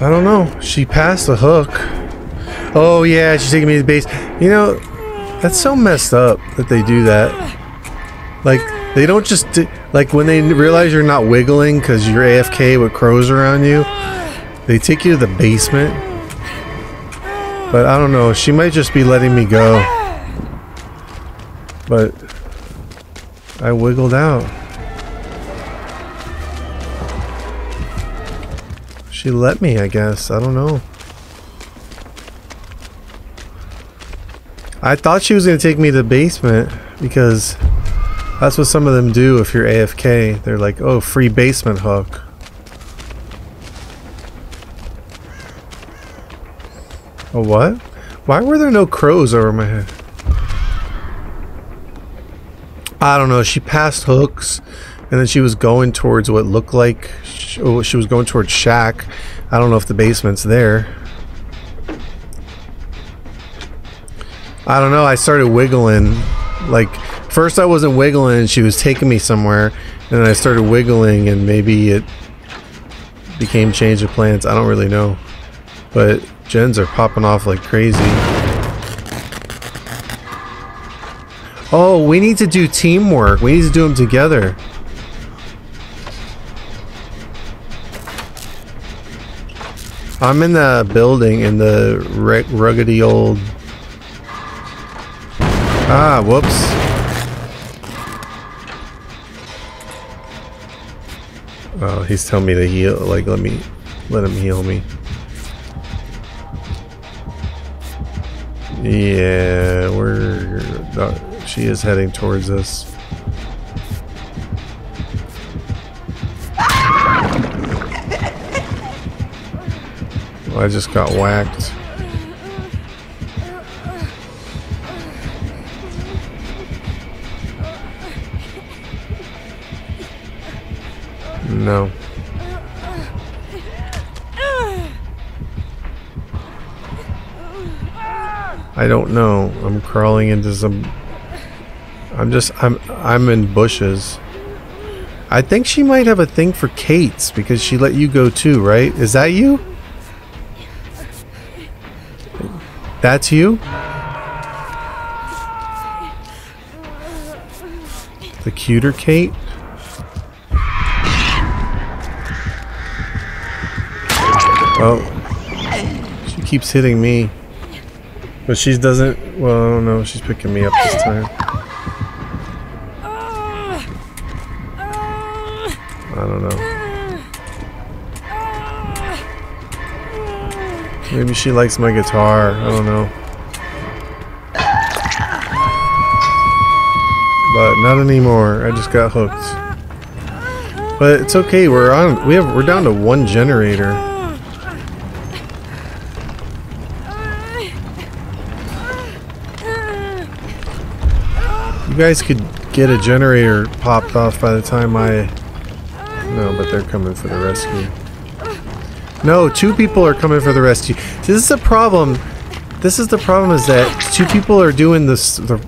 I don't know. She passed the hook. Oh yeah, she's taking me to the base. You know, that's so messed up that they do that. Like they don't just like when they realize you're not wiggling because you're AFK with crows around you. They take you to the basement. But I don't know. She might just be letting me go. But I wiggled out. She let me, I guess. I don't know. I thought she was going to take me to the basement because that's what some of them do if you're AFK. They're like, oh, free basement hook. A what? Why were there no crows over my head? I don't know. She passed hooks and then she was going towards what looked like oh, she was going towards shack. I don't know if the basement's there. I don't know. I started wiggling. Like, first I wasn't wiggling and she was taking me somewhere. And then I started wiggling and maybe it became change of plans. I don't really know. But gens are popping off like crazy. Oh, we need to do teamwork. We need to do them together. I'm in the building in the ruggedy old... Ah, whoops. Oh, he's telling me to heal. Like, let me... Let him heal me. Yeah, we're... Uh, she is heading towards us. I just got whacked. No. I don't know. I'm crawling into some I'm just I'm I'm in bushes. I think she might have a thing for Kate's because she let you go too, right? Is that you? That's you? The cuter Kate? Oh. She keeps hitting me. But she doesn't... Well, I don't know. She's picking me up this time. Maybe she likes my guitar. I don't know. But not anymore. I just got hooked. But it's okay. We're on. We have. We're down to one generator. You guys could get a generator popped off by the time I... No, but they're coming for the rescue. No, two people are coming for the rescue. This is the problem. This is the problem is that two people are doing this. The,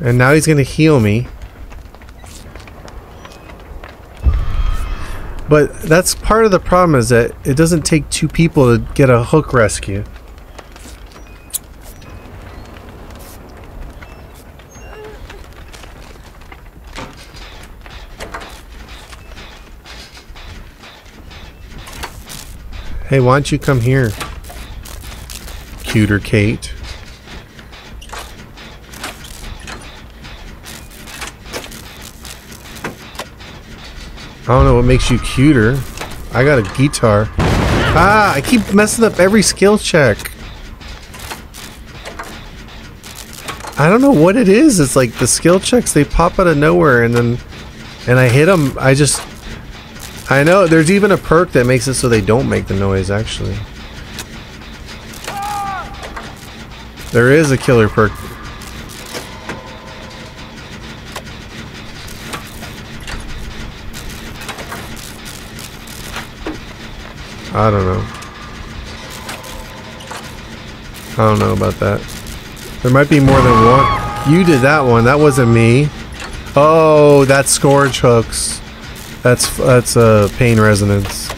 and now he's going to heal me. But that's part of the problem is that it doesn't take two people to get a hook rescue. Hey, why don't you come here? Cuter Kate. I don't know what makes you cuter. I got a guitar. Ah, I keep messing up every skill check. I don't know what it is. It's like the skill checks, they pop out of nowhere and then and I hit them. I just I know, there's even a perk that makes it so they don't make the noise, actually. There is a killer perk. I don't know. I don't know about that. There might be more than one. You did that one. That wasn't me. Oh, that's Scourge hooks. That's that's uh, pain resonance.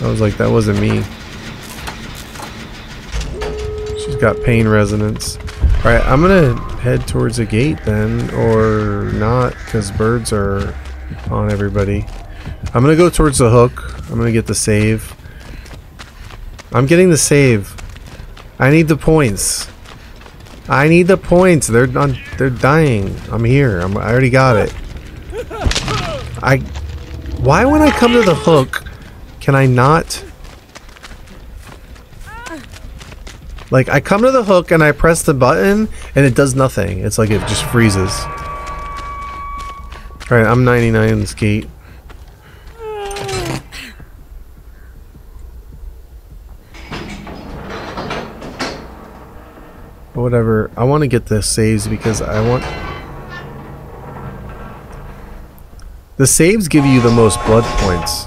I was like, that wasn't me. She's got pain resonance. Alright, I'm gonna head towards a gate then, or not, because birds are on everybody. I'm gonna go towards the hook. I'm gonna get the save. I'm getting the save. I need the points. I need the points. They're on. They're dying. I'm here. I'm, I already got it. I. Why when I come to the hook, can I not? Like I come to the hook and I press the button and it does nothing. It's like it just freezes. Alright, I'm 99 in this gate. But whatever. I want to get the saves because I want... The saves give you the most blood points.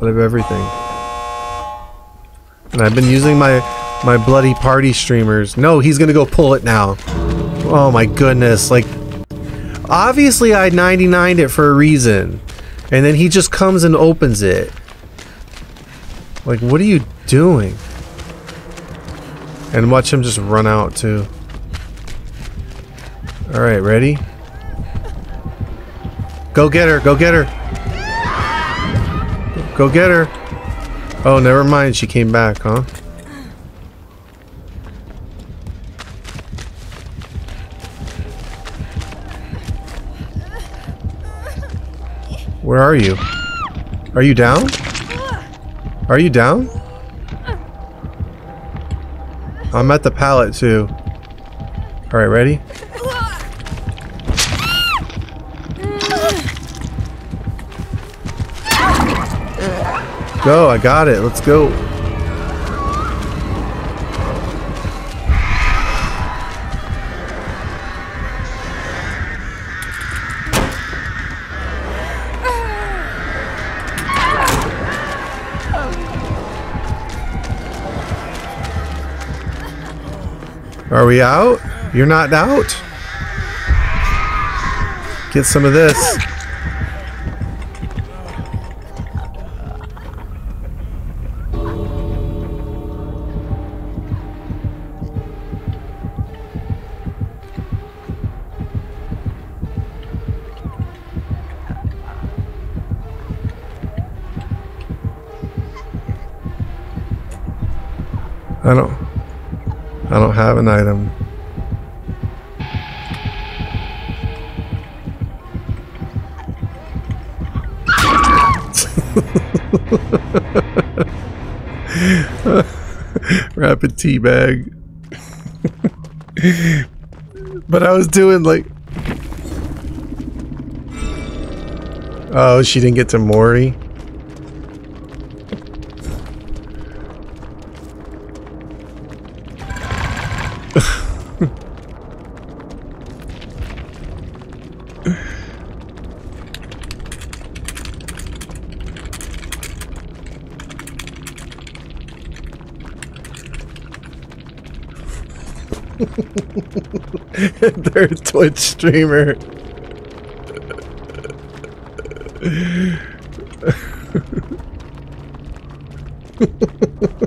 Out of everything. And I've been using my my bloody party streamers. No, he's gonna go pull it now. Oh my goodness. Like, obviously I 99'd it for a reason. And then he just comes and opens it. Like, what are you doing? And watch him just run out too. Alright, ready? Go get her, go get her. Go get her. Oh, never mind, she came back, huh? Where are you? Are you down? Are you down? I'm at the pallet too. Alright, ready? Go, I got it. Let's go. Are we out? You're not out? Get some of this. I don't I don't have an item. Rapid tea bag. but I was doing like Oh, she didn't get to Mori. Third Twitch streamer.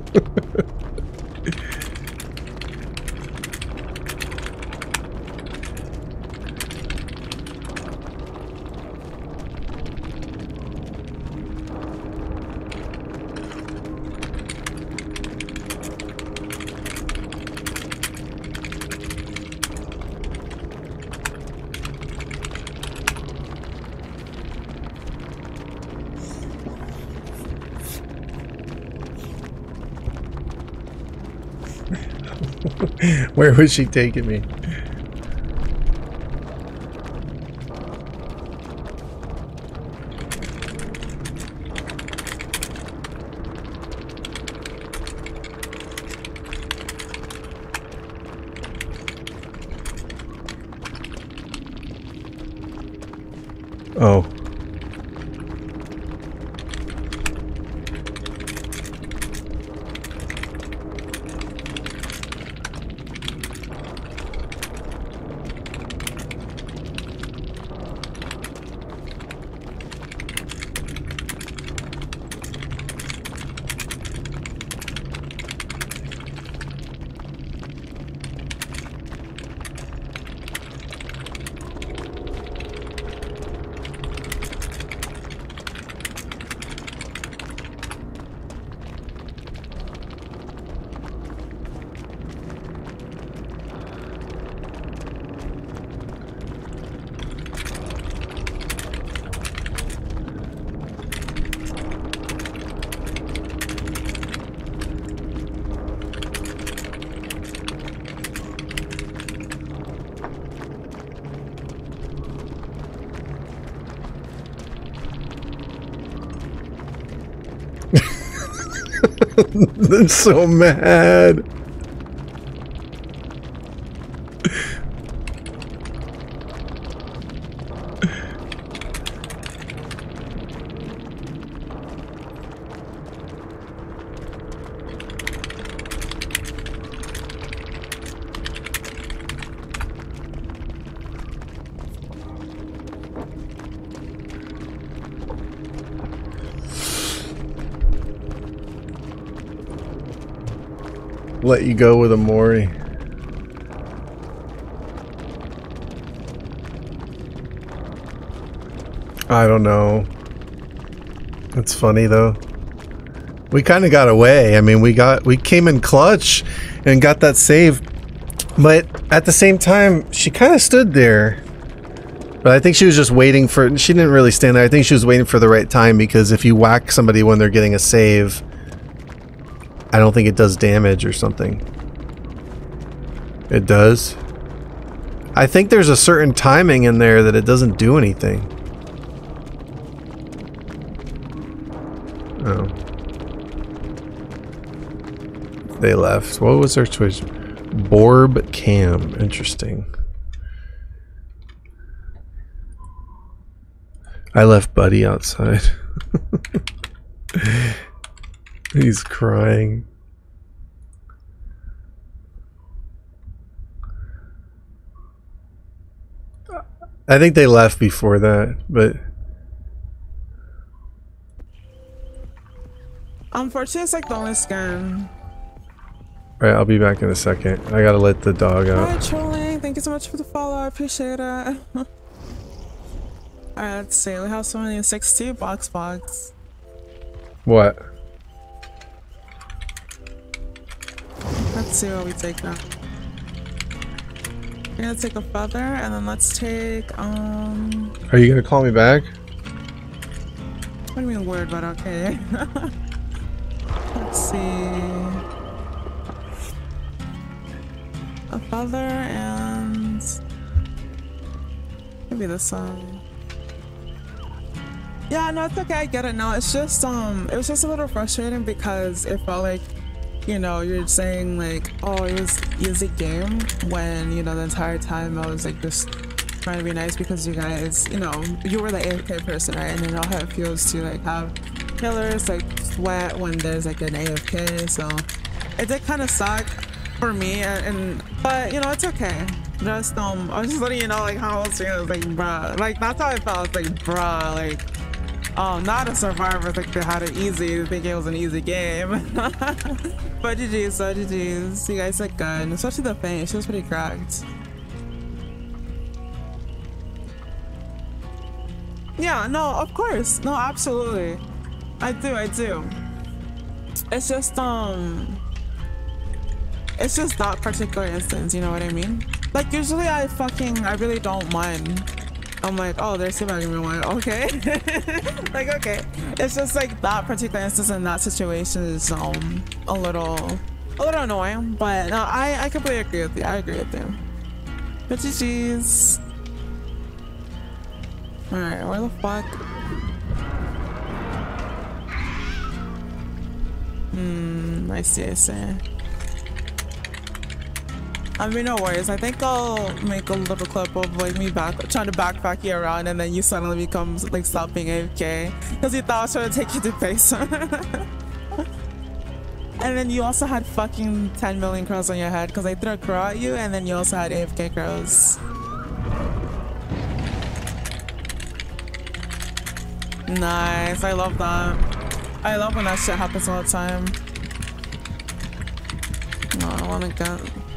Where was she taking me? Oh. I'm so mad. Let you go with a Mori. I don't know. That's funny though. We kind of got away. I mean, we got we came in clutch and got that save. But at the same time, she kind of stood there. But I think she was just waiting for she didn't really stand there. I think she was waiting for the right time because if you whack somebody when they're getting a save, I don't think it does damage or something. It does? I think there's a certain timing in there that it doesn't do anything. Oh. They left. What was their choice? Borb Cam. Interesting. I left Buddy outside. He's crying. I think they left before that, but... Unfortunately, it's like the only scan. Alright, I'll be back in a second. I gotta let the dog out. Hi, trolling. Thank you so much for the follow. I appreciate it. Alright, let's see. We have so many 60 box box. What? Let's see what we take now. We're gonna take a feather and then let's take um Are you gonna call me back? What do you mean weird but okay. let's see. A feather and maybe this one. Yeah, no, it's okay. I get it now. It's just um, it was just a little frustrating because it felt like you know, you're saying like, oh, it was easy game when, you know, the entire time I was like just trying to be nice because you guys, you know, you were the AFK person, right? And you know how it feels to like have killers like sweat when there's like an AFK. So it did kind of suck for me and, and, but you know, it's okay. Just um, I was just letting you know like how I was feeling. like, bruh, like that's how I felt. Like, bruh, like um, not a survivor think they had it easy, They think it was an easy game. but GG's, so GG's. You guys look good, especially the paint, she was pretty cracked. Yeah, no, of course. No, absolutely. I do, I do. It's just, um... It's just that particular instance, you know what I mean? Like, usually I fucking, I really don't mind I'm like, oh, they're teabagging me. One. Okay. like, okay. It's just like that particular instance in that situation is um a little a little annoying, but no, I I completely agree with you. I agree with you. But GG's. All right, where the fuck? Hmm. I see. I see. I mean, no worries. I think I'll make a little clip of like me back trying to backpack you around, and then you suddenly become like stop being AFK because you thought I was trying to take you to base. and then you also had fucking 10 million crows on your head because I threw a crow at you, and then you also had AFK crows. Nice. I love that. I love when that shit happens all the time. No, I want to get.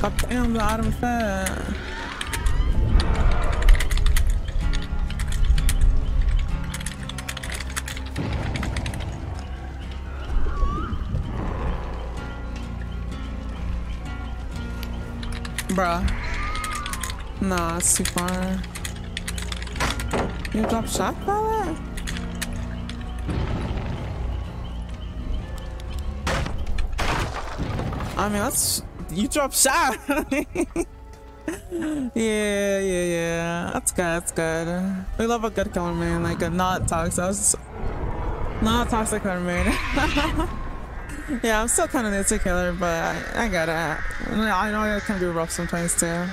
Damn, the item fat. Bruh. Nah, it's too far. You drop shot by that? I mean, that's you drop shot. yeah, yeah, yeah. That's good. That's good. We love a good killer, man. Like a not toxic. Not toxic roommate. yeah, I'm still kind of into killer, but I, I gotta. I know it can be rough sometimes too.